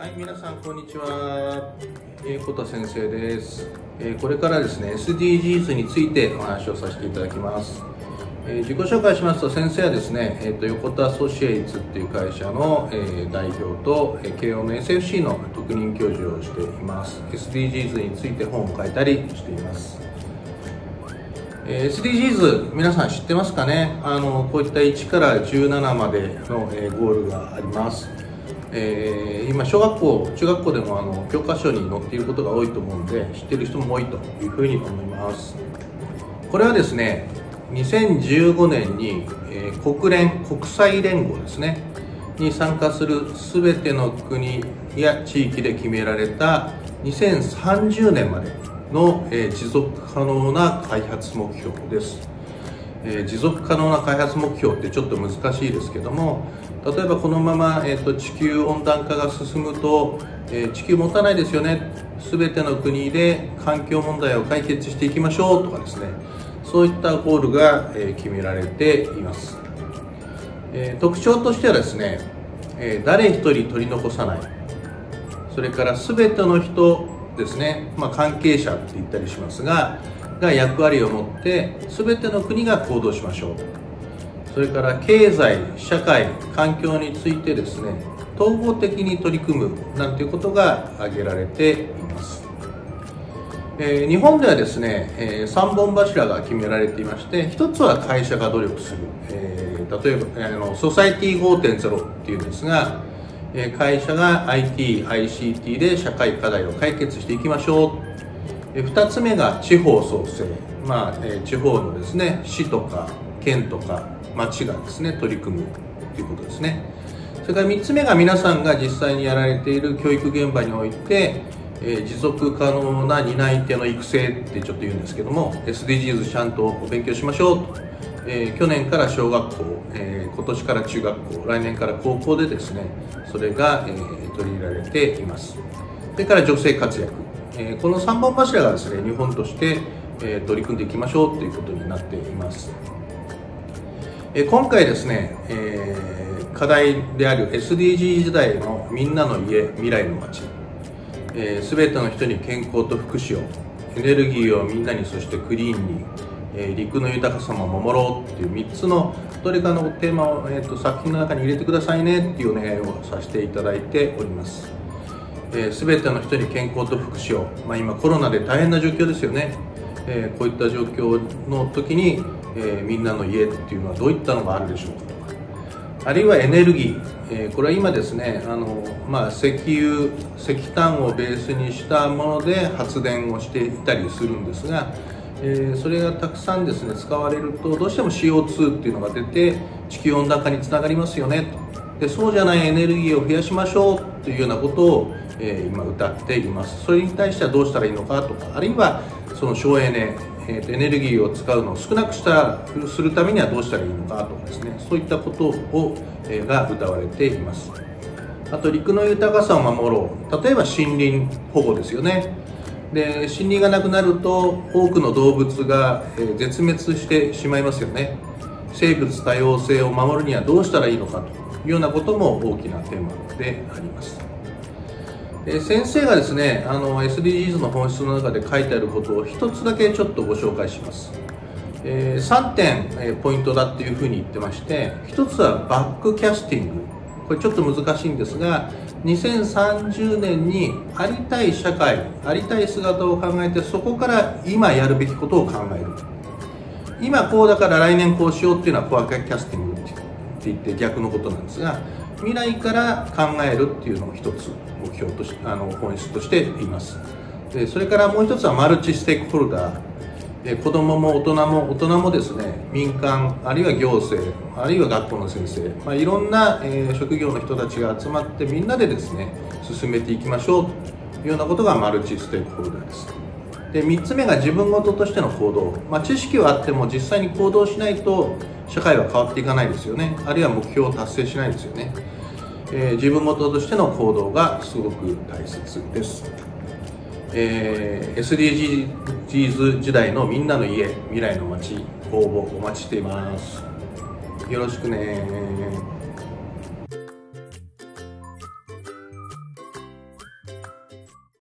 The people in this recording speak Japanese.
はい、皆さんこんにちは。えー、こと先生です、えーこれからですね、SDGs についてお話をさせていただきます。えー自己紹介しますと、先生はですね、えーと横田アソシエイツっていう会社の、えー代表と、えー慶応の SFC の特任教授をしています。SDGs について本を書いたりしています。えー SDGs 皆さん知ってますかね？あのこういった1から17までの、えゴールがあります、えー今小学校中学校でもあの教科書に載っていることが多いと思うので知ってる人も多いというふうに思います。これはですね2015年に、えー国連国際連合ですねに参加する全ての国や地域で決められた2030年までの、えー持続可能な開発目標です、えー持続可能な開発目標ってちょっと難しいですけども例えばこのまま、えー、と地球温暖化が進むと、えー地球持たないですよね全ての国で環境問題を解決していきましょうとかですねそういったゴールが、えー決められています。え特徴としてはですね、え誰一人取り残さない。それから全ての人ですね、まあ、関係者って言ったりしますがが役割を持って全ての国が行動しましょう。それから経済社会環境についてですね統合的に取り組むなんていうことが挙げられています。えー日本ではですね、え3本柱が決められていまして1つは会社が努力する、えー例えば、えーあのソサイティ5.0っていうんですが、え会社が IT、ICT で社会課題を解決していきましょう、2つ目が地方創生、まあえ地方のですね市とか県とか町がですね取り組むということですね。それから3つ目が皆さんが実際にやられている教育現場において、え持続可能な担い手の育成ってちょっと言うんですけども SDGs ちゃんとお勉強しましょうと、えー去年から小学校、えー今年から中学校来年から高校でですねそれが、え取り入れられています。それから女性活躍、えーこの3本柱がですね日本として、えー取り組んでいきましょうということになっています。えー今回ですね、えー課題である SDG 時代のみんなの家未来の街えー、ての人に健康と福祉をエネルギーをみんなにそしてクリーンに、えー陸の豊かさも守ろうっていう3つのどれかのテーマを、えー、と作品の中に入れてくださいねっていうお願いをさせていただいております、えー、全ての人に健康と福祉を、まあ、今コロナで大変な状況ですよね、えーこういった状況の時に、えーみんなの家っていうのはどういったのがあるでしょうか。とかあるいはエネルギー、えーこれは今ですねあの、まあ、石油石炭をベースにしたもので発電をしていたりするんですが、えそれがたくさんですね使われるとどうしても CO2 っていうのが出て地球温暖化につながりますよねと。でそうじゃないエネルギーを増やしましょうというようなことを、え今歌っています。それに対してはどうしたらいいのかとかあるいはその省エネえーエネルギーを使うのを少なくしたするためにはどうしたらいいのかとかですね。そういったことを、えーが歌われています。あと陸の豊かさを守ろう。例えば森林保護ですよね。で森林がなくなると多くの動物が、え絶滅してしまいますよね。生物多様性を守るにはどうしたらいいのかというようなことも大きなテーマであります。え先生がですねあの SDGs の本質の中で書いてあることを一つだけちょっとご紹介します、え3点、えーポイントだっていうふうに言ってまして一つはバックキャスティング。これちょっと難しいんですが2030年にありたい社会ありたい姿を考えてそこから今やるべきことを考える。今こうだから来年こうしようっていうのはフォアキャスティングって言って逆のことなんですが未来から考えるっていうのを一つ目標としあの本質としています。でそれからもう一つはマルチステークホルダー。え子どもも大人も大人もですね民間あるいは行政あるいは学校の先生、まあ、いろんな、えー職業の人たちが集まってみんなでですね進めていきましょうというようなことがマルチステークホルダーです。で3つ目が自分事としての行動、まあ、知識はあっても実際に行動しないと社会は変わっていかないですよね。あるいは目標を達成しないですよね、えー自分事としての行動がすごく大切です、えー SDGs 時代のみんなの家未来の街応募お待ちしています。よろしくね